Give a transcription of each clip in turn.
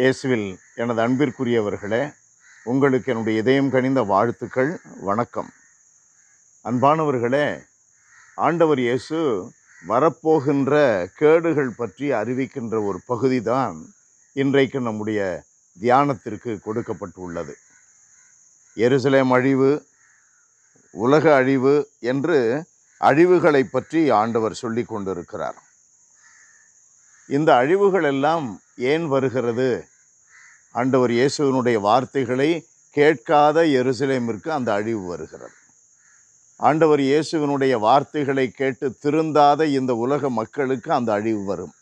இயேசுவில் எனது அன்பிற்குரியவர்களே உங்களுக்கு என்னுடைய இதயம் கனிந்த வாழ்த்துக்கள் வணக்கம். அன்பானவர்களே ஆண்டவர் இயேசு வரப்போகின்ற கேடுகள் பற்றி அறிவிக்கின்ற ஒரு பகுதி தான் இன்றைக்கு நம்முடைய தியானத்திற்கு கொடுக்கப்பட்டுள்ளது. எருசலேம் அழிவு உலக அழிவு என்று அழிவுகளை பற்றி ஆண்டவர் சொல்லி கொண்டிருக்கிறார். இந்த அழிவுகள் எல்லாம் ஏன் வருகிறது? ஆண்டவர் இயேசுவினுடைய வார்த்தைகளை கேட்காத எருசலேமிற்கு அந்த அழிவு வருகிறது. ஆண்டவர் இயேசுவினுடைய வார்த்தைகளை கேட்டு திருந்தாத இந்த உலக மக்களுக்கு அந்த அழிவு வரும்.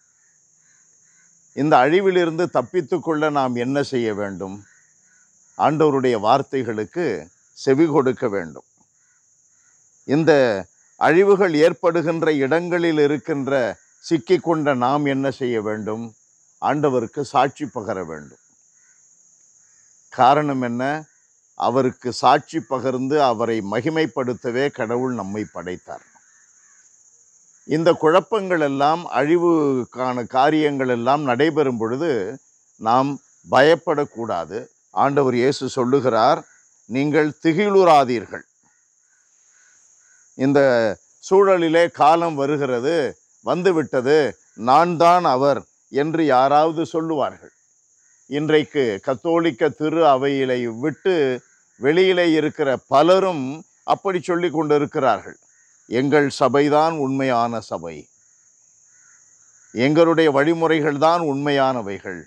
இந்த அழிவிலிருந்து தப்பித்து கொள்ள நாம் என்ன செய்ய வேண்டும்? ஆண்டவருடைய வார்த்தைகளுக்கு செவி கொடுக்க வேண்டும். இந்த அழிவுகள் ஏற்படுகின்ற இடங்களில் இருக்கின்ற சிக்கிக்கொண்ட நாம் என்ன செய்ய வேண்டும்? ஆண்டவருக்கு சாட்சி பகர வேண்டும். காரணம் என்ன? அவருக்கு சாட்சி பகர்ந்து அவரை மகிமைப்படுத்தவே கடவுள் நம்மை படைத்தார். இந்த குழப்பங்கள் எல்லாம் அழிவுக்கான காரியங்கள் எல்லாம் நடைபெறும் பொழுது நாம் பயப்படக்கூடாது. ஆண்டவர் இயேசு சொல்லுகிறார் நீங்கள் திகிலுறாதீர்கள். இந்த சூழலிலே காலம் வருகிறது. வந்துவிட்டது. நான் தான் அவர் என்று யாராவது சொல்லுவார்கள். இன்றைக்கு கத்தோலிக்க திரு அவையிலை விட்டு வெளியிலே இருக்கிற பலரும் அப்படி சொல்லி கொண்டிருக்கிறார்கள். எங்கள் சபைதான் உண்மையான சபை. எங்களுடைய வழிமுறைகள் தான் உண்மையானவைகள்.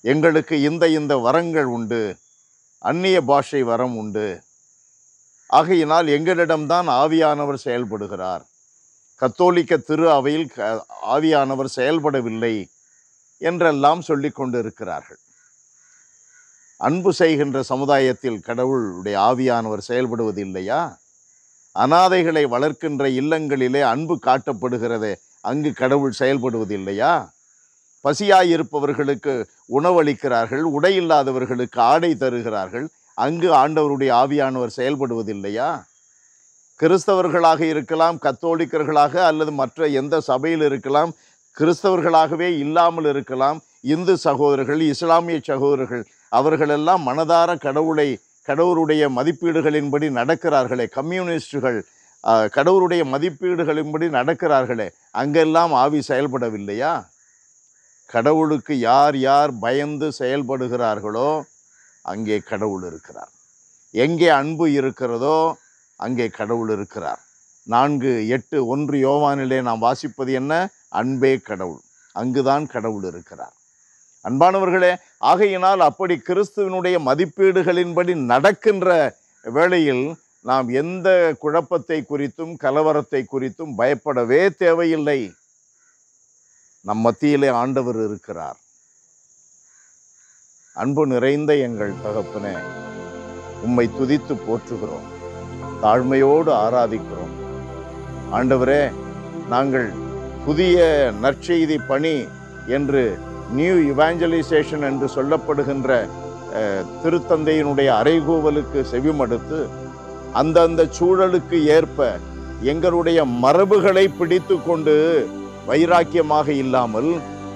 எங்களுக்கு இந்த இந்த வரங்கள் உண்டு. அந்நிய பாஷை வரம் உண்டு. ஆகையினால் எங்களிடம்தான் ஆவியானவர் செயல்படுகிறார். கத்தோலிக்க திரு அவையில் க- ஆவியானவர் செயல்படவில்லை என்றெல்லாம் சொல்லி கொண்டிருக்கிறார்கள். அன்பு செய்கின்ற சமுதாயத்தில் கடவுளுடைய ஆவியானவர் செயல்படுவது இல்லையா அனாதைகளை வளர்க்கின்ற இல்லங்களிலே அன்பு காட்டப்படுகிறதே அங்கு கடவுள் செயல்படுவது இல்லையா பசியாயிருப்பவர்களுக்கு உணவளிக்கிறார்கள் உடை இல்லாதவர்களுக்கு ஆடை தருகிறார்கள் அங்கு ஆண்டவருடைய ஆவியானவர் செயல்படுவதில்லையா? கிறிஸ்தவர்களாக இருக்கலாம் கத்தோலிக்கர்களாக அல்லது மற்ற எந்த சபையில் இருக்கலாம் கிறிஸ்தவர்களாகவே இல்லாமல் இருக்கலாம் இந்து சகோதரர்கள் இஸ்லாமிய சகோதரர்கள் அவர்களெல்லாம் மனதார கடவுளை கடவுளுடைய மதிப்பீடுகளின்படி நடக்கிறார்களே கம்யூனிஸ்டுகள் கடவுளுடைய மதிப்பீடுகளின்படி நடக்கிறார்களே அங்கெல்லாம் ஆவி செயல்படவில்லையா? கடவுளுக்கு யார் யார் பயந்து செயல்படுகிறார்களோ அங்கே கடவுள் இருக்கிறார். எங்கே அன்பு இருக்கிறதோ அங்கே கடவுள் இருக்கிறார். நான்கு எட்டு ஒன்று யோவானிலே நாம் வாசிப்பது என்ன? அன்பே கடவுள். அங்குதான் கடவுள் இருக்கிறார். அன்பானவர்களே ஆகையினால் அப்படி கிறிஸ்துவனுடைய மதிப்பீடுகளின்படி நடக்கின்ற வேளையில் நாம் எந்த குழப்பத்தை குறித்தும் கலவரத்தை குறித்தும் பயப்படவே தேவையில்லை. நம் மத்தியிலே ஆண்டவர் இருக்கிறார். அன்பு நிறைந்த எங்கள் தகப்பனே உம்மை துதித்து போற்றுகிறோம். தாழ்மையோடு ஆராதிக்கிறோம். ஆண்டவரே நாங்கள் புதிய நற்செய்தி பணி என்று நியூ இவாஞ்சலைசேஷன் என்று சொல்லப்படுகின்ற திருத்தந்தையினுடைய அறைகூவலுக்கு செவிமடுத்து அந்தந்த சூழலுக்கு ஏற்ப எங்களுடைய மரபுகளை பிடித்து கொண்டு வைராக்கியமாக இல்லாமல்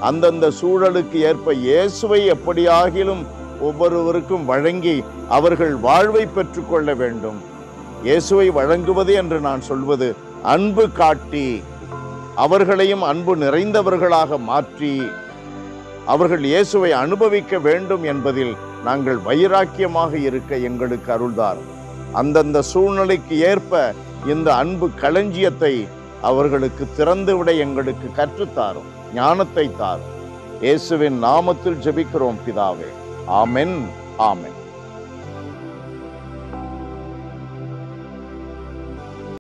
அந்தந்த சூழலுக்கு ஏற்ப இயேசுவை எப்படியாகிலும் ஒவ்வொருவருக்கும் வழங்கி அவர்கள் வாழ்வை பெற்றுக்கொள்ள வேண்டும். இயேசுவை வழங்குவது என்று நான் சொல்வது அன்பு காட்டி அவர்களையும் அன்பு நிறைந்தவர்களாக மாற்றி அவர்கள் இயேசுவை அனுபவிக்க வேண்டும் என்பதில் நாங்கள் வைராக்கியமாக இருக்க எங்களுக்கு அருள்தார். அந்தந்த சூழ்நிலைக்கு ஏற்ப இந்த அன்பு களஞ்சியத்தை அவர்களுக்கு திறந்துவிட எங்களுக்கு கற்றுத்தாரும் ஞானத்தை தாரும். இயேசுவின் நாமத்தில் ஜெபிக்கிறோம் பிதாவே. ஆமென் ஆமென்.